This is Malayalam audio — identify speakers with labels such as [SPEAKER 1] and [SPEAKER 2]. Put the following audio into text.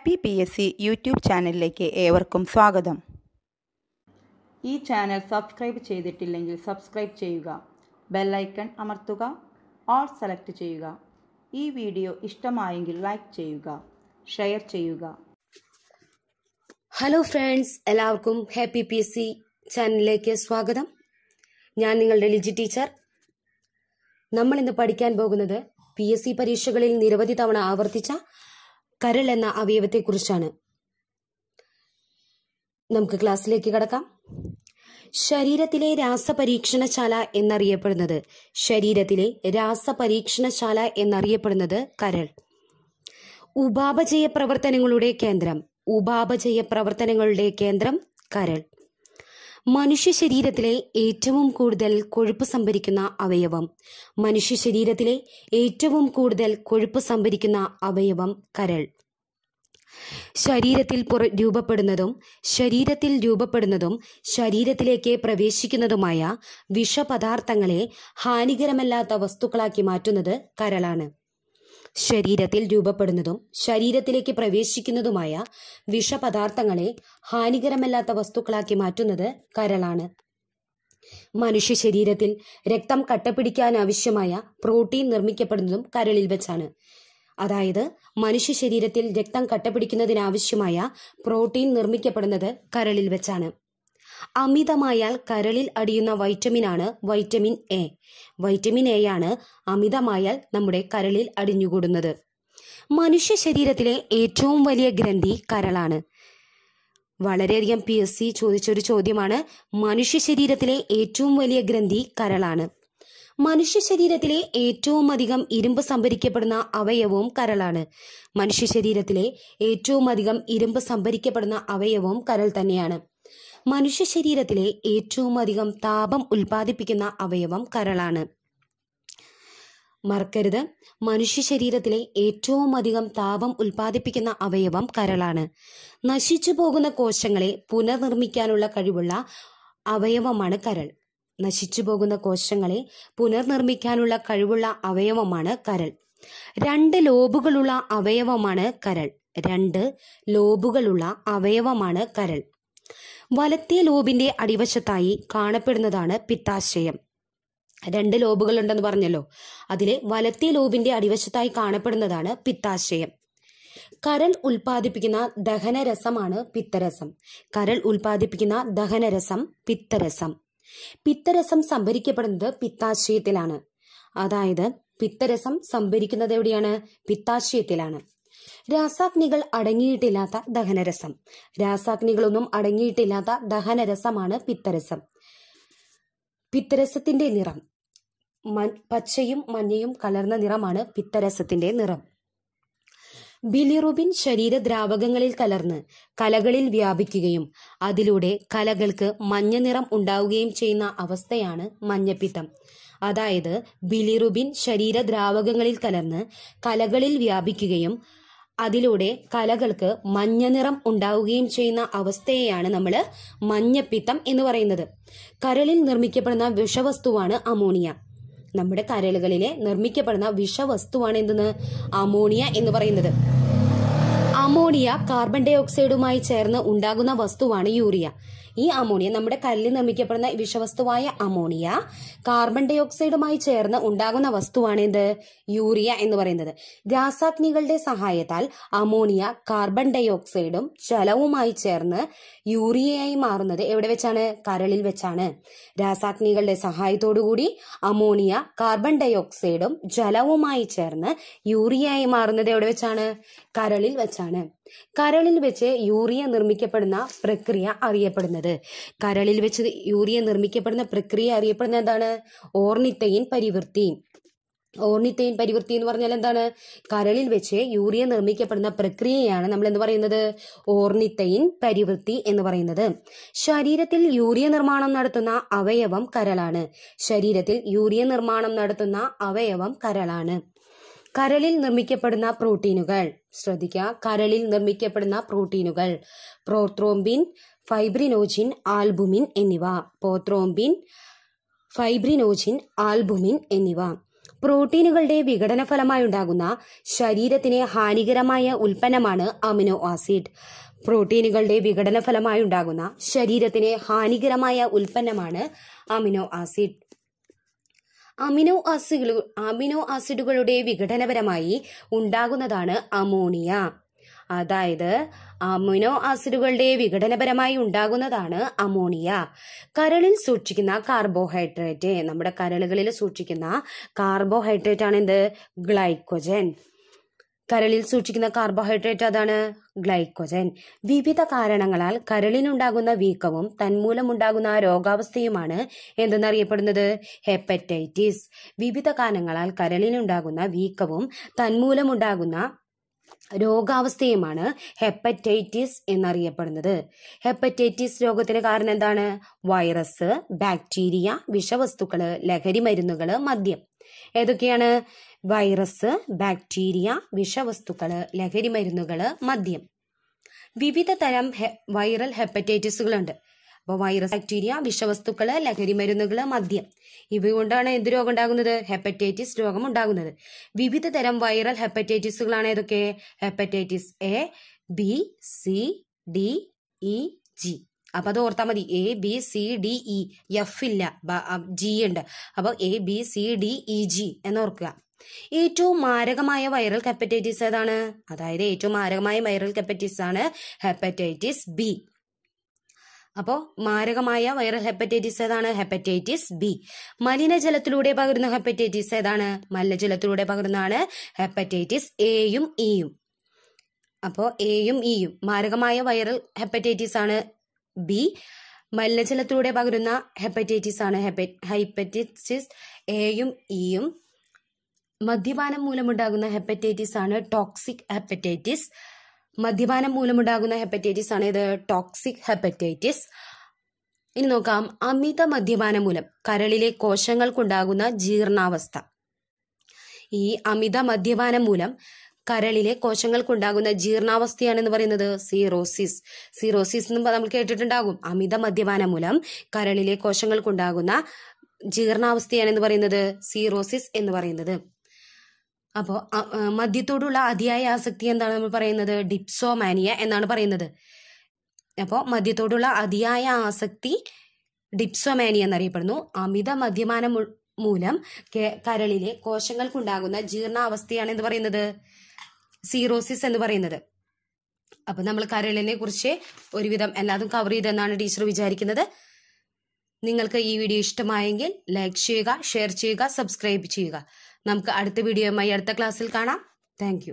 [SPEAKER 1] Happy P S C YouTube ചാനലിലേക്ക് ഏവർക്കും സ്വാഗതം. ഈ ചാനൽ സബ്സ്ക്രൈബ് ചെയ്തിട്ടില്ലെങ്കിൽ സബ്സ്ക്രൈബ് ചെയ്യുക ബെല്ലൈക്കൺ അമർത്തുക ഓൾ സെലക്ട് ചെയ്യുക. ഈ വീഡിയോ ഇഷ്ടമായെങ്കിൽ ലൈക്ക് ചെയ്യുക ഷെയർ ചെയ്യുക.
[SPEAKER 2] ഹലോ ഫ്രണ്ട്സ് എല്ലാവർക്കും ഹാപ്പി പി എസ് സി ചാനലിലേക്ക് സ്വാഗതം. ഞാൻ നിങ്ങളുടെ ലിജി ടീച്ചർ. നമ്മൾ ഇന്ന് പഠിക്കാൻ പോകുന്നത് പി എസ് സി പരീക്ഷകളിൽ നിരവധി തവണ ആവർത്തിച്ച കരൾ എന്ന അവയവത്തെക്കുറിച്ചാണ്. നമുക്ക് ക്ലാസ്സിലേക്ക് കടക്കാം. ശരീരത്തിലെ രാസപരീക്ഷണശാല എന്നറിയപ്പെടുന്നത് ശരീരത്തിലെ രാസപരീക്ഷണശാല എന്നറിയപ്പെടുന്നത് കരൾ. ഉപാപചയ പ്രവർത്തനങ്ങളുടെ കേന്ദ്രം ഉപാപചയ പ്രവർത്തനങ്ങളുടെ കേന്ദ്രം കരൾ. മനുഷ്യ ശരീരത്തിലെ ഏറ്റവും കൂടുതൽ കൊഴുപ്പ് സംഭരിക്കുന്ന അവയവം. മനുഷ്യ ശരീരത്തിലെ ഏറ്റവും കൂടുതൽ കൊഴുപ്പ് സംഭരിക്കുന്ന അവയവം കരൾ. ശരീരത്തിൽ പുറ രൂപപ്പെടുന്നതും ശരീരത്തിൽ രൂപപ്പെടുന്നതും ശരീരത്തിലേക്ക് പ്രവേശിക്കുന്നതുമായ വിഷപദാർത്ഥങ്ങളെ ഹാനികരമല്ലാത്ത വസ്തുക്കളാക്കി മാറ്റുന്നത് കരളാണ്. ശരീരത്തിൽ രൂപപ്പെടുന്നതും ശരീരത്തിലേക്ക് പ്രവേശിക്കുന്നതുമായ വിഷപദാർത്ഥങ്ങളെ ഹാനികരമല്ലാത്ത വസ്തുക്കളാക്കി മാറ്റുന്നത് കരളാണ്. മനുഷ്യ ശരീരത്തിൽ രക്തം കട്ടപിടിക്കാൻ ആവശ്യമായ പ്രോട്ടീൻ നിർമ്മിക്കപ്പെടുന്നതും കരളിൽ വെച്ചാണ്. അതായത് മനുഷ്യ ശരീരത്തിൽ രക്തം കട്ടപിടിക്കുന്നതിനാവശ്യമായ പ്രോട്ടീൻ നിർമ്മിക്കപ്പെടുന്നത് കരളിൽ വെച്ചാണ്. അമിതമായാൽ കരളിൽ അടിയുന്ന വൈറ്റമിനാണ് വൈറ്റമിൻ എ. വൈറ്റമിൻ എ ആണ് അമിതമായാൽ നമ്മുടെ കരളിൽ അടിഞ്ഞുകൂടുന്നത്. മനുഷ്യ ശരീരത്തിലെ ഏറ്റവും വലിയ ഗ്രന്ഥി കരളാണ്. വളരെയധികം പി എസ് സി ചോദിച്ചൊരു ചോദ്യമാണ് മനുഷ്യ ശരീരത്തിലെ ഏറ്റവും വലിയ ഗ്രന്ഥി കരളാണ്. മനുഷ്യ ശരീരത്തിലെ ഏറ്റവും അധികം ഇരുമ്പ് സംഭരിക്കപ്പെടുന്ന അവയവവും കരളാണ്. മനുഷ്യ ശരീരത്തിലെ ഏറ്റവും അധികം ഇരുമ്പ് സംഭരിക്കപ്പെടുന്ന അവയവവും കരൾ തന്നെയാണ്. മനുഷ്യ ശരീരത്തിലെ ഏറ്റവും അധികം താപം ഉൽപ്പാദിപ്പിക്കുന്ന അവയവം കരളാണ്. മറക്കരുത്. മനുഷ്യ ശരീരത്തിലെ ഏറ്റവും അധികം താപം ഉൽപ്പാദിപ്പിക്കുന്ന അവയവം കരളാണ്. നശിച്ചു പോകുന്ന കോശങ്ങളെ പുനർനിർമ്മിക്കാനുള്ള കഴിവുള്ള അവയവമാണ് കരൾ. നശിച്ചു പോകുന്ന കോശങ്ങളെ പുനർനിർമ്മിക്കാനുള്ള കഴിവുള്ള അവയവമാണ് കരൾ. രണ്ട് ലോബുകളുള്ള അവയവമാണ് കരൾ. രണ്ട് ലോബുകളുള്ള അവയവമാണ് കരൾ. വലത്തെ ലോബിന്റെ അടിവശത്തായി കാണപ്പെടുന്നതാണ് പിത്താശയം രണ്ട് ലോബുകൾ ഉണ്ടെന്ന് പറഞ്ഞല്ലോ. അതിലെ വലത്തെ ലോബിന്റെ അടിവശത്തായി കാണപ്പെടുന്നതാണ് പിത്താശയം കരൾ ഉൽപ്പാദിപ്പിക്കുന്ന ദഹനരസമാണ് പിത്തരസം. കരൾ ഉൽപ്പാദിപ്പിക്കുന്ന ദഹനരസം പിത്തരസം. പിത്തരസം സംഭരിക്കപ്പെടുന്നത് പിത്താശയത്തിലാണ് അതായത് പിത്തരസം സംഭരിക്കുന്നത് എവിടെയാണ്? പിത്താശയത്തിലാണ് രാസാഗ്നികൾ അടങ്ങിയിട്ടില്ലാത്ത ദഹനരസം. രാസാഗ്നികളൊന്നും അടങ്ങിയിട്ടില്ലാത്ത ദഹനരസമാണ് പിത്തരസം. പിത്തരസത്തിന്റെ നിറം. പച്ചയും മഞ്ഞയും കലർന്ന നിറമാണ് പിത്തരസത്തിന്റെ നിറം. ബിലിറുബിൻ ശരീരദ്രാവകങ്ങളിൽ കലർന്ന് കലകളിൽ വ്യാപിക്കുകയും അതിലൂടെ കലകൾക്ക് മഞ്ഞ നിറം ഉണ്ടാവുകയും ചെയ്യുന്ന അവസ്ഥയാണ് മഞ്ഞപ്പിത്തം. അതായത് ബിലിറുബിൻ ശരീരദ്രാവകങ്ങളിൽ കലർന്ന് കലകളിൽ വ്യാപിക്കുകയും അതിലൂടെ കലകൾക്ക് മഞ്ഞ നിറം ഉണ്ടാവുകയും ചെയ്യുന്ന അവസ്ഥയെയാണ് നമ്മൾ മഞ്ഞപ്പിത്തം എന്ന് പറയുന്നത്. കരളിൽ നിർമ്മിക്കപ്പെടുന്ന വിഷവസ്തുവാണ് അമോണിയ. നമ്മുടെ കരളുകളിലെ നിർമ്മിക്കപ്പെടുന്ന വിഷവസ്തുവാണ് എന്തെന്ന്? അമോണിയ എന്ന് പറയുന്നത്. അമോണിയ കാർബൺ ഡൈ ഓക്സൈഡുമായി ചേർന്ന് ഉണ്ടാകുന്ന വസ്തുവാണ് യൂറിയ. ഈ അമോണിയ നമ്മുടെ കല്ലിൽ നിർമ്മിക്കപ്പെടുന്ന വിഷവസ്തുവായ അമോണിയ കാർബൺ ഡൈ ഓക്സൈഡുമായി ചേർന്ന് ഉണ്ടാകുന്ന വസ്തുവാണ് എന്ത്? യൂറിയ എന്ന് പറയുന്നത്. രാസാഗ്നികളുടെ സഹായത്താൽ അമോണിയ കാർബൺ ഡൈ ഓക്സൈഡും ജലവുമായി ചേർന്ന് യൂറിയയായി മാറുന്നത് എവിടെ വെച്ചാണ്? കരളിൽ വെച്ചാണ്. രാസാഗ്നികളുടെ സഹായത്തോടുകൂടി അമോണിയ കാർബൺ ഡൈ ഓക്സൈഡും ജലവുമായി ചേർന്ന് യൂറിയയായി മാറുന്നത് എവിടെ വെച്ചാണ്? കരളിൽ വെച്ചാണ്. കരളിൽ വെച്ച് യൂറിയ നിർമ്മിക്കപ്പെടുന്ന പ്രക്രിയ അറിയപ്പെടുന്നത്. കരളിൽ വെച്ച് യൂറിയ നിർമ്മിക്കപ്പെടുന്ന പ്രക്രിയ അറിയപ്പെടുന്ന എന്താണ്? ഓർണിത്തയിൻ പരിവൃത്തി. ഓർണിത്തയിൻ പരിവൃത്തി എന്ന് പറഞ്ഞാൽ എന്താണ്? കരളിൽ വെച്ച് യൂറിയ നിർമ്മിക്കപ്പെടുന്ന പ്രക്രിയയാണ് നമ്മൾ എന്ന് പറയുന്നത്? ഓർണിത്തയിൻ പരിവൃത്തി എന്ന് പറയുന്നത്. ശരീരത്തിൽ യൂറിയ നിർമ്മാണം നടത്തുന്ന അവയവം കരളാണ്. ശരീരത്തിൽ യൂറിയ നിർമ്മാണം നടത്തുന്ന അവയവം കരളാണ്. കരളിൽ നിർമ്മിക്കപ്പെടുന്ന പ്രോട്ടീനുകൾ. ശ്രദ്ധിക്കുക കരളിൽ നിർമ്മിക്കപ്പെടുന്ന പ്രോട്ടീനുകൾ. പ്രോത്രോംബിൻ ഫൈബ്രിനോജിൻ ആൽബുമിൻ എന്നിവ. പോത്രോംബിൻ ഫൈബ്രിനോജിൻ ആൽബുമിൻ എന്നിവ. പ്രോട്ടീനുകളുടെ വിഘടന ഫലമായി ഉണ്ടാകുന്ന ശരീരത്തിന് ഹാനികരമായ ഉൽപ്പന്നമാണ് അമിനോ ആസിഡ്. പ്രോട്ടീനുകളുടെ വിഘടന ഫലമായി ഉണ്ടാകുന്ന ശരീരത്തിന് ഹാനികരമായ ഉൽപ്പന്നമാണ് അമിനോ ആസിഡ്. അമിനോ ആസിഡുകൾ അമിനോ ആസിഡുകളുടെ വിഘടനപരമായി ഉണ്ടാകുന്നതാണ് അമോണിയ. അതായത് അമിനോ ആസിഡുകളുടെ വിഘടനപരമായി ഉണ്ടാകുന്നതാണ് അമോണിയ. കരളിൽ സൂക്ഷിക്കുന്ന കാർബോഹൈഡ്രേറ്റ് നമ്മുടെ കരളുകളിൽ സൂക്ഷിക്കുന്ന കാർബോഹൈഡ്രേറ്റ് ആണ് എന്ത് ഗ്ലൈക്കോജൻ കരളിൽ സൂക്ഷിക്കുന്ന കാർബോഹൈഡ്രേറ്റ് അതാണ് ഗ്ലൈക്കോജൻ. വിവിധ കാരണങ്ങളാൽ കരളിനുണ്ടാകുന്ന വീക്കവും തന്മൂലമുണ്ടാകുന്ന രോഗാവസ്ഥയുമാണ് എന്തെന്നറിയപ്പെടുന്നത്? ഹെപ്പറ്റൈറ്റിസ്. വിവിധ കാരണങ്ങളാൽ കരളിനുണ്ടാകുന്ന വീക്കവും തന്മൂലമുണ്ടാകുന്ന രോഗാവസ്ഥയുമാണ് ഹെപ്പറ്റൈറ്റിസ് എന്നറിയപ്പെടുന്നത്. ഹെപ്പറ്റൈറ്റിസ് രോഗത്തിന് കാരണം എന്താണ്? വൈറസ് ബാക്ടീരിയ വിഷവസ്തുക്കൾ ലഹരി മരുന്നുകൾ മദ്യം. ഏതൊക്കെയാണ്? വൈറസ് ബാക്ടീരിയ വിഷവസ്തുക്കൾ ലഹരി മരുന്നുകൾ മദ്യം. വിവിധ തരം വൈറൽ ഹെപ്പറ്റൈറ്റിസുകളുണ്ട്. അപ്പോൾ വൈറസ് ബാക്ടീരിയ വിഷവസ്തുക്കൾ ലഹരി മരുന്നുകൾ മദ്യം. ഇവ കൊണ്ടാണ് എന്ത് രോഗം ഉണ്ടാകുന്നത് ഹെപ്പറ്റൈറ്റിസ് രോഗം ഉണ്ടാകുന്നത് വിവിധ തരം വൈറൽ ഹെപ്പറ്റൈറ്റിസുകളാണ് ഏതൊക്കെ? Hepatitis A B C D E G അപ്പൊ അത് ഓർത്താൽ മതി. A B C D E F ഇല്ല. ജി ഉണ്ട്. അപ്പൊ A B C D E G എന്ന് ഓർക്കുക. ഏറ്റവും മാരകമായ വൈറൽ ഹെപ്പറ്റൈറ്റിസ് ഏതാണ്? അതായത് ഏറ്റവും മാരകമായ വൈറൽ ഹെപ്പറ്റൈറ്റിസ് ആണ് ഹെപ്പറ്റൈറ്റിസ് ബി അപ്പോൾ മാരകമായ വൈറൽ ഹെപ്പറ്റൈറ്റിസ് ഏതാണ്? ഹെപ്പറ്റൈറ്റിസ് ബി മലിനജലത്തിലൂടെ പകരുന്ന ഹെപ്പറ്റൈറ്റിസ് ഏതാണ്? മലിനജലത്തിലൂടെ പകരുന്നതാണ് ഹെപ്പറ്റൈറ്റിസ് എയും ഇയും അപ്പോൾ എയും ഇയും മാരകമായ വൈറൽ ഹെപ്പറ്റൈറ്റിസ് ആണ് ബി മലിനജലത്തിലൂടെ പകരുന്ന ഹെപ്പറ്റൈറ്റിസ് ആണ് ഹെപ്പറ്റൈറ്റിസ് എയും ഇയും മദ്യപാനം മൂലമുണ്ടാകുന്ന ഹെപ്പറ്റൈറ്റിസ് ആണ് ടോക്സിക് ഹെപ്പറ്റൈറ്റിസ് മദ്യപാനം മൂലമുണ്ടാകുന്ന ഹെപ്പറ്റൈറ്റിസ് ആണ് ഇത് ടോക്സിക് ഹെപ്പറ്റൈറ്റിസ് ഇനി നോക്കാം അമിത മദ്യപാനം മൂലം കരളിലെ കോശങ്ങൾക്കുണ്ടാകുന്ന ജീർണാവസ്ഥ. ഈ അമിത മദ്യപാനം മൂലം കരളിലെ കോശങ്ങൾക്കുണ്ടാകുന്ന ജീർണാവസ്ഥയാണെന്ന് പറയുന്നത് സീറോസിസ് സീറോസിസ് എന്ന് നമ്മൾ കേട്ടിട്ടുണ്ടാകും. അമിത മദ്യപാനം മൂലം കരളിലെ കോശങ്ങൾക്കുണ്ടാകുന്ന ജീർണാവസ്ഥയാണെന്ന് പറയുന്നത് സീറോസിസ് എന്ന് പറയുന്നത്. അപ്പോൾ മദ്യത്തോടുള്ള അതിയായ ആസക്തി എന്താണ് നമ്മൾ പറയുന്നത്? ഡിപ്സോമാനിയ എന്നാണ് പറയുന്നത്. അപ്പോൾ മദ്യത്തോടുള്ള അതിയായ ആസക്തി ഡിപ്സോമാനിയ എന്നറിയപ്പെടുന്നു. അമിത മദ്യമാനം മൂലം കരളിലെ കോശങ്ങൾക്കുണ്ടാകുന്ന ജീർണാവസ്ഥയാണ് എന്ന് പറയുന്നത്? സീറോസിസ് എന്ന് പറയുന്നത്. അപ്പൊ നമ്മൾ കരളിനെ കുറിച്ച് ഒരുവിധം എല്ലാതും കവർ ചെയ്തെന്നാണ് ടീച്ചർ വിചാരിക്കുന്നത്. നിങ്ങൾക്ക് ഈ വീഡിയോ ഇഷ്ടമായെങ്കിൽ ലൈക്ക് ചെയ്യുക ഷെയർ ചെയ്യുക സബ്സ്ക്രൈബ് ചെയ്യുക. നമുക്ക് അടുത്ത വീഡിയോയുമായി അടുത്ത ക്ലാസ്സിൽ കാണാം. താങ്ക്